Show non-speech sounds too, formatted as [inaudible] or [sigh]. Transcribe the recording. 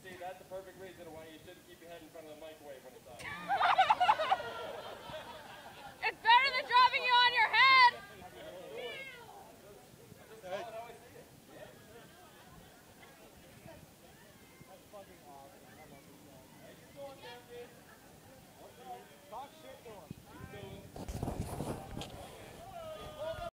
See, that's the perfect reason why you shouldn't keep your head in front of the microwave when it's on. [laughs]